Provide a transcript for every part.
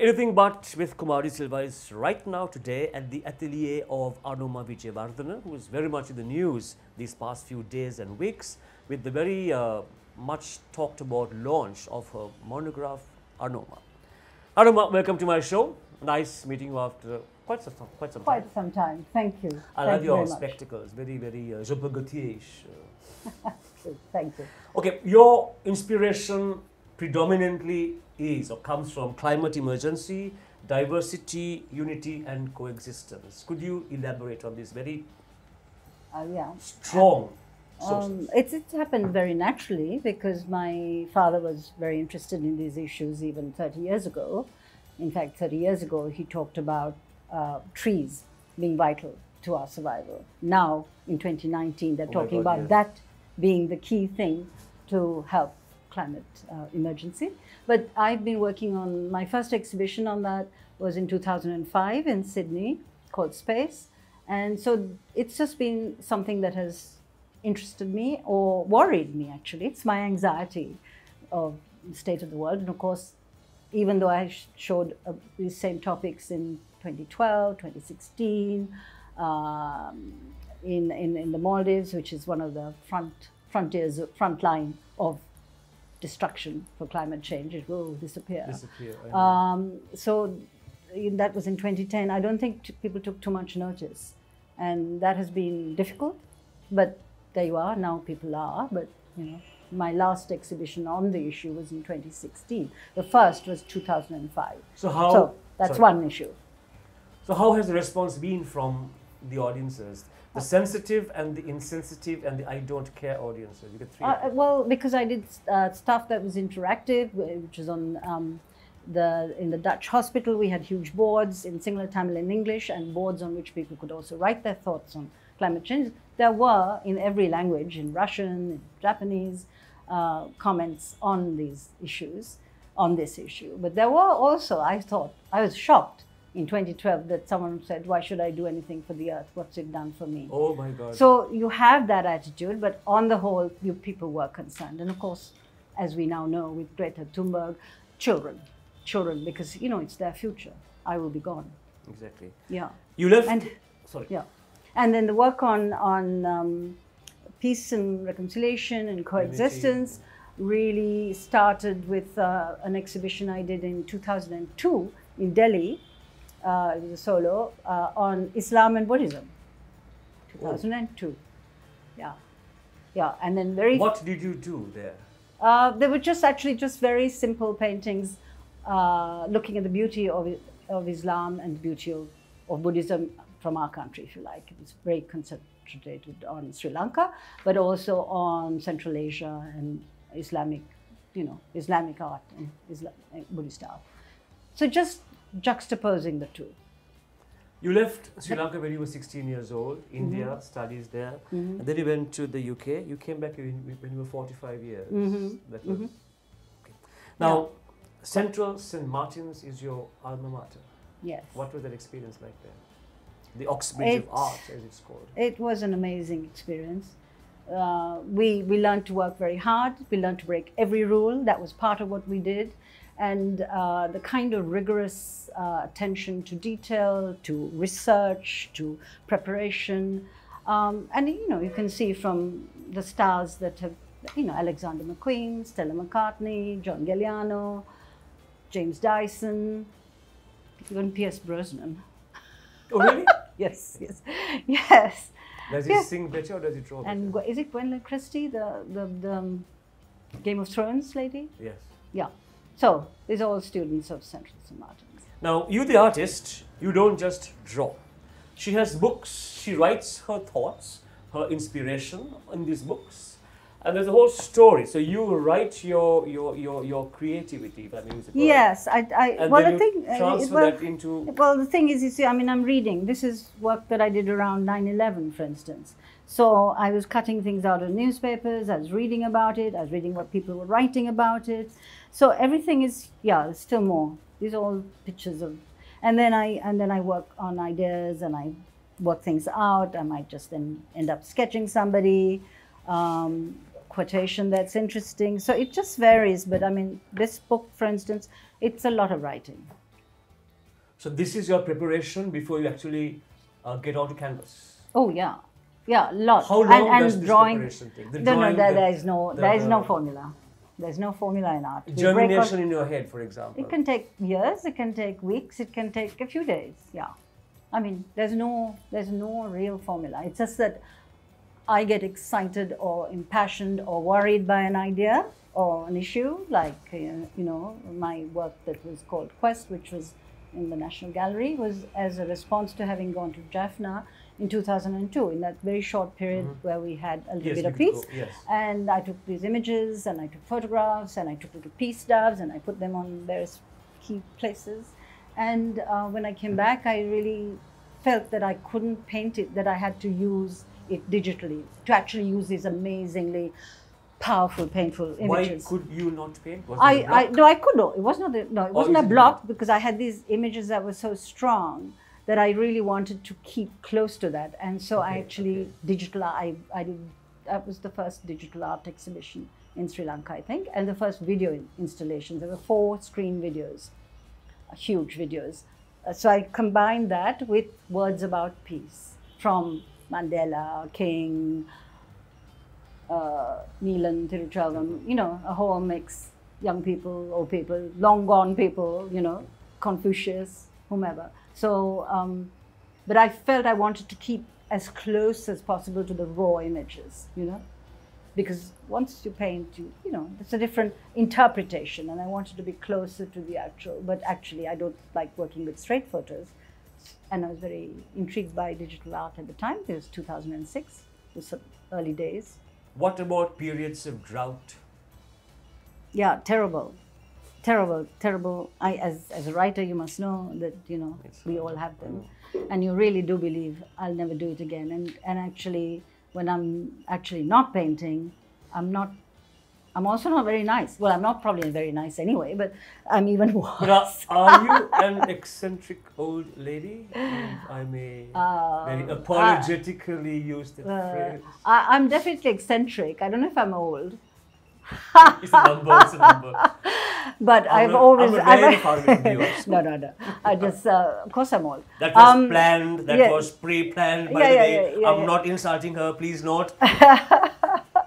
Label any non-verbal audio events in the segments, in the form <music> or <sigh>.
Anything But with Kumar de Silva is right now today at the atelier of Anoma Wijewardene, who is very much in the news these past few days and weeks with the very uh, much talked about launch of her monograph Anoma. Anoma, welcome to my show. Nice meeting you after quite some, quite some time. Quite some time. Thank you. I Thank love you your spectacles, very, very uh, uh. <laughs> Thank you. Okay, your inspiration predominantly is or comes from climate emergency, diversity, unity, and coexistence. Could you elaborate on this very Uh, yeah. strong? Um, it's, it's happened very naturally because my father was very interested in these issues even 30 years ago. In fact, 30 years ago, he talked about uh, trees being vital to our survival. Now, in 2019, they're Oh talking God, about yes. that being the key thing to help climate uh, emergency. But I've been working on my first exhibition on that was in 2005 in Sydney called Space. And so it's just been something that has interested me or worried me actually. It's my anxiety of the state of the world. And of course, even though I showed uh, these same topics in 2012, 2016, um, in, in, in the Maldives, which is one of the front frontiers, front line of destruction for climate change, it will disappear. Disappear. Um, so that was in 2010. I don't think t- people took too much notice, and that has been difficult. But there you are. Now people are. But you know, my last exhibition on the issue was in 2016. The first was 2005. so how? so that's sorry. one issue. So how has the response been from the audiences? The sensitive and the insensitive and the I don't care audiences. You get three. Uh, well, because I did uh, stuff that was interactive, which was on um, the in the Dutch hospital. We had huge boards in Sinhala, Tamil, and English, and boards on which people could also write their thoughts on climate change. There were in every language, in Russian, in Japanese, uh, comments on these issues, on this issue. But there were also, I thought, I was shocked in 2012 that someone said, "Why should I do anything for the earth? What's it done for me?" oh my God. So you have that attitude, but on the whole, you people were concerned. And of course, as we now know with Greta Thunberg, children, children, because you know it's their future. I will be gone. exactly. Yeah, You left. and sorry. yeah, and then the work on on um, peace and reconciliation and coexistence really started with uh, an exhibition I did in 2002 in Delhi. Uh, it was a solo uh, on Islam and Buddhism. 2002. Yeah, yeah, and then very What did you do there? uh, they were just actually just very simple paintings uh, looking at the beauty of, of Islam and the beauty of, of Buddhism from our country, if you like. It was very concentrated on Sri Lanka, but also on Central Asia and Islamic, you know, Islamic art and Islam, Buddhist art. So just juxtaposing the two. You left Sri Lanka when you were 16 years old. India Mm-hmm. studies there, and then you went to the UK. You came back when, you were 45 years. Mhm. That was, Mhm. okay. Now, Central St Martin's is your alma mater. Yes. What was that experience like there? The Oxbridge of Art, as it's called. It was an amazing experience. Uh, we, we learned to work very hard. We learned to break every rule. That was part of what we did. And uh, the kind of rigorous uh, attention to detail, to research, to preparation. Um, and, you know, you can see from the stars that have, you know, Alexander McQueen, Stella McCartney, John Galliano, James Dyson, even Pierce Brosnan. Oh, really? <laughs> Yes, yes, yes. Does he Yeah. sing better or does he draw better? And is it Gwendoline Christie, the, the, the um, Game of Thrones lady? yes. Yeah. So these are all students of Central St. Martin's. Now, you, the artist, you don't just draw. She has books, she writes her thoughts, her inspiration in these books, and there's a whole story. So you write your your your, your creativity, if I may use the. Yes, I, I And well then thing, uh, transfer well, that into. well the thing is, you see, I mean, I'm reading. This is work that I did around 9/11, for instance. So I was cutting things out of newspapers. I was reading about it. I was reading what people were writing about it. So everything is yeah, there's still more. These are all pictures of, and then I and then I work on ideas and I work things out. I might just then end up sketching somebody, um, quotation that's interesting. So it just varies. But I mean, this book, for instance, it's a lot of writing. So this is your preparation before you actually uh, get onto canvas. Oh yeah, yeah, lot. How long and, and does this drawing, preparation take? The no, no, there, the- there is no, the- there is no formula. There's no formula in art. Germination in your head, for example. It can take years. It can take weeks. It can take a few days. Yeah, I mean, there's no, there's no real formula. It's just that I get excited or impassioned or worried by an idea or an issue, like uh, you know, my work that was called Quest, which was in the National Gallery, was as a response to having gone to Jaffna in 2002, in that very short period where we had a little Yes, bit of peace. go- yes. And I took these images and I took photographs and I took little peace doves and I put them on various key places. And uh, when I came back, I really felt that I couldn't paint it, that I had to use it digitally to actually use these amazingly powerful, painful images. Why could you not paint? I, I no, I could not. It was not. A, no, it Or wasn't a block because I had these images that were so strong that I really wanted to keep close to that, and so I actually okay. digital. I I did. That was the first digital art exhibition in Sri Lanka, I think, and the first video installations. There were four screen videos, huge videos. Uh, so I combined that with words about peace from Mandela, King, uh, Neelan, you know, a whole mix, young people, old people, long gone people, you know, Confucius, whomever. So, um, but I felt I wanted to keep as close as possible to the raw images, you know, because once you paint, you, you know, it's a different interpretation, and I wanted to be closer to the actual. But actually, I don't like working with straight photos, and I was very intrigued by digital art at the time. It was 2006, it was some early days. What about periods of drought? yeah terrible terrible terrible i as as a writer you must know that you know It's- we all have them. and you really do believe i'll never do it again. And and actually when i'm actually not painting i'm not i'm also not very nice. Well i'm not probably very nice anyway but i'm even <laughs> worse. But are, are you an eccentric old lady? If I may very apologetically use the Uh, phrase. I, i'm definitely eccentric. I don't know if i'm old <laughs> It's a number, it's a number. <laughs> but I'm i've a- always I'm a I've- very far away from no no no i just uh, of course i'm old That was Um, planned, that yeah. was pre-planned, by Yeah, the yeah, way. yeah, I'm not insulting her, please note. <laughs>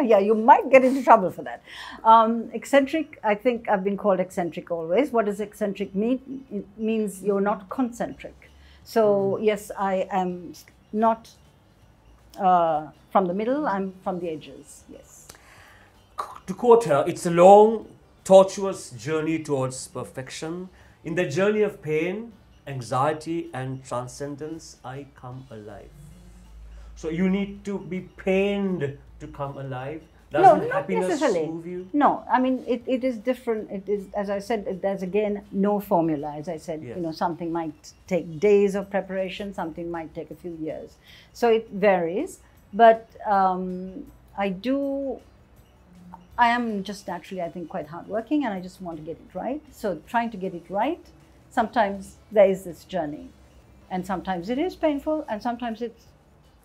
yeah, you might get into trouble for that. Um, eccentric, I think I've been called eccentric always. What does eccentric mean? It means you're not concentric. So, yes, I am not uh, from the middle, I'm from the edges. Yes. To quote her, it's a long, tortuous journey towards perfection. In the journey of pain, anxiety, and transcendence, I come alive. So you need to be pained to come alive. no, Doesn't not happiness necessarily. move you? No, I mean it, it is different. It is, as I said, there's again no formula. As I said, Yes. you know, something might take days of preparation, something might take a few years. So it varies. But um, I do. I am just naturally, I think, quite hardworking, and I just want to get it right. So trying to get it right, sometimes there is this journey, and sometimes it is painful, and sometimes it's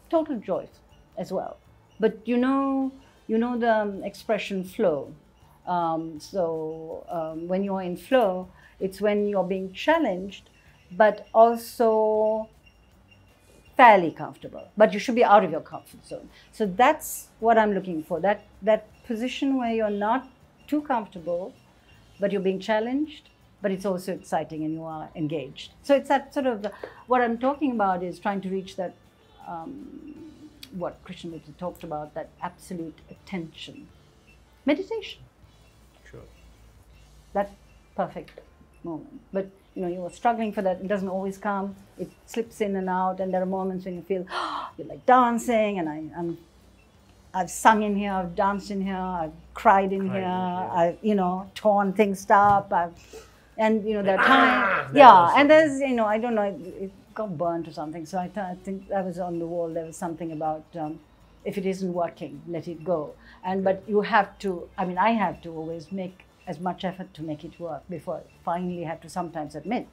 total joy as well. But you know, you know the um, expression flow. Um, so um, when you're in flow, it's when you're being challenged, but also fairly comfortable. But you should be out of your comfort zone. So that's what I'm looking for. That that position where you're not too comfortable, but you're being challenged, but it's also exciting and you are engaged. So it's that sort of what I'm talking about is trying to reach that um, what Krishnamurti talked about that absolute attention, meditation, Sure. that perfect moment. But you know, you are struggling for that. It doesn't always come. It slips in and out, and there are moments when you feel you're like dancing, and I, I'm. I've sung in here, I've danced in here, I've cried in Cried, here. I've you know torn things up, I've, and you know there are times, that yeah, and there's you know I don't know it, it got burnt or something. So I, th- I think that was on the wall. There was something about um, if it isn't working, let it go. And but you have to. I mean, I have to always make as much effort to make it work before I finally have to sometimes admit,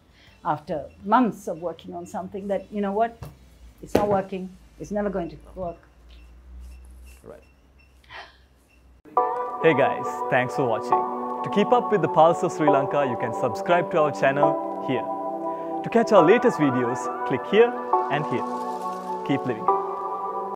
after months of working on something, that you know what, it's not working. It's never going to work. Right. Hey guys, thanks for watching. To keep up with the pulse of Sri Lanka, you can subscribe to our channel here. To catch our latest videos, click here and here. Keep living.